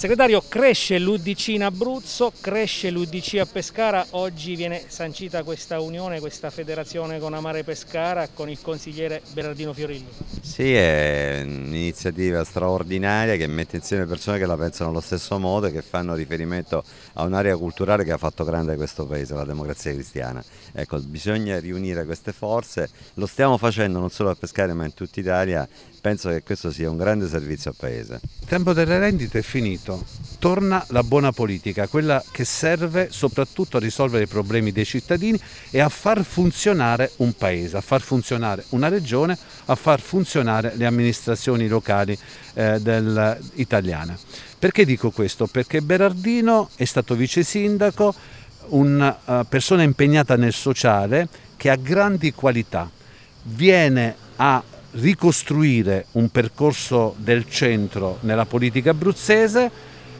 Segretario, cresce l'Udc in Abruzzo, cresce l'Udc a Pescara, oggi viene sancita questa unione, questa federazione con Amare Pescara con il consigliere Berardino Fiorillo. Sì, è un'iniziativa straordinaria che mette insieme persone che la pensano allo stesso modo e che fanno riferimento a un'area culturale che ha fatto grande questo paese, la democrazia cristiana. Ecco, bisogna riunire queste forze, lo stiamo facendo non solo a Pescara ma in tutta Italia, penso che questo sia un grande servizio al paese. Il tempo delle rendite è finito finito. Torna la buona politica, quella che serve soprattutto a risolvere i problemi dei cittadini e a far funzionare un paese, a far funzionare una regione, a far funzionare le amministrazioni locali eh, del, italiane. Perché dico questo? Perché Berardino è stato vice sindaco, una uh, persona impegnata nel sociale che ha grandi qualità, viene a ricostruire un percorso del centro nella politica abruzzese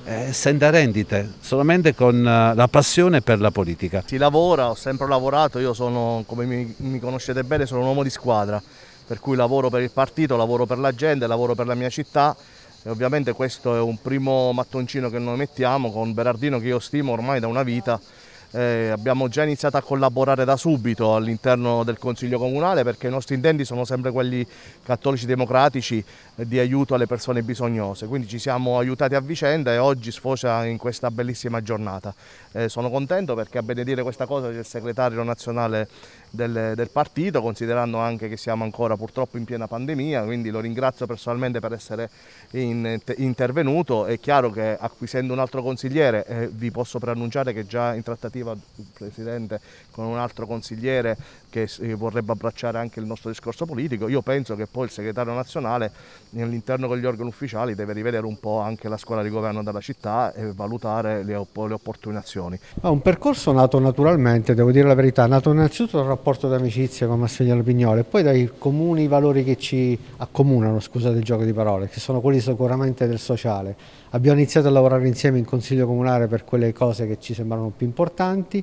eh, senza rendite, solamente con uh, la passione per la politica. Si lavora, ho sempre lavorato, io sono, come mi, mi, conoscete bene, sono un uomo di squadra, per cui lavoro per il partito, lavoro per la gente, lavoro per la mia città e ovviamente questo è un primo mattoncino che noi mettiamo con Berardino che io stimo ormai da una vita eh, abbiamo già iniziato a collaborare da subito all'interno del Consiglio Comunale perché i nostri intenti sono sempre quelli cattolici democratici eh, di aiuto alle persone bisognose, quindi ci siamo aiutati a vicenda e oggi sfocia in questa bellissima giornata. Eh, sono contento perché a benedire questa cosa c'è il segretario nazionale del, del, partito, considerando anche che siamo ancora purtroppo in piena pandemia, quindi lo ringrazio personalmente per essere in, intervenuto. È chiaro che acquisendo un altro consigliere, eh, vi posso preannunciare che già in trattativa Presidente con un altro consigliere che vorrebbe abbracciare anche il nostro discorso politico, io penso che poi il segretario nazionale all'interno con gli organi ufficiali deve rivedere un po' anche la scuola di governo della città e valutare le, le opportunazioni. Un percorso nato naturalmente, devo dire la verità, nato innanzitutto dal rapporto d'amicizia con Massimiliano Pignolo e poi dai comuni valori che ci accomunano, scusate il gioco di parole, che sono quelli sicuramente del sociale. Abbiamo iniziato a lavorare insieme in Consiglio Comunale per quelle cose che ci sembrano più importanti,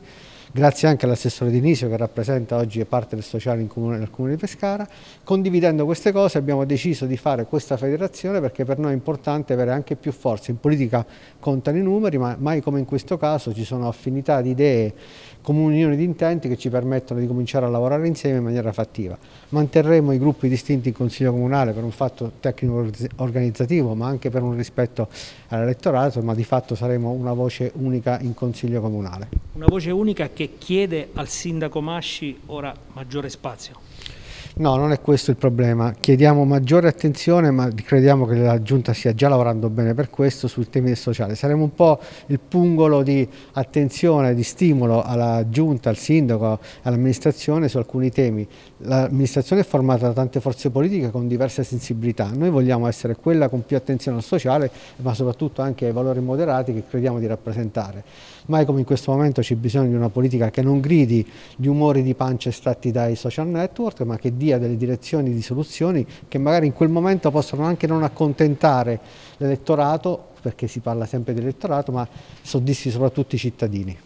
grazie anche all'assessore Dinisio che rappresenta oggi parte del sociale comune, nel comune di Pescara. Condividendo queste cose abbiamo deciso di fare questa federazione perché per noi è importante avere anche più forza. In politica contano i numeri, ma mai come in questo caso ci sono affinità di idee, comunioni di intenti che ci permettono di cominciare a lavorare insieme in maniera fattiva. Manterremo i gruppi distinti in Consiglio Comunale per un fatto tecnico organizzativo, ma anche per un rispetto all'elettorato, ma di fatto saremo una voce unica in Consiglio Comunale. Una voce unica che chiede al sindaco Masci ora maggiore spazio. No, non è questo il problema. Chiediamo maggiore attenzione, ma crediamo che la Giunta stia già lavorando bene per questo sui temi del sociale. Saremo un po' il pungolo di attenzione, di stimolo alla Giunta, al Sindaco, all'amministrazione su alcuni temi. L'amministrazione è formata da tante forze politiche con diverse sensibilità. Noi vogliamo essere quella con più attenzione al sociale, ma soprattutto anche ai valori moderati che crediamo di rappresentare. Mai come in questo momento c'è bisogno di una politica che non gridi gli umori di pancia estratti dai social network, ma che dia dia delle direzioni di soluzioni che magari in quel momento possono anche non accontentare l'elettorato, perché si parla sempre di elettorato, ma soddisfi soprattutto i cittadini.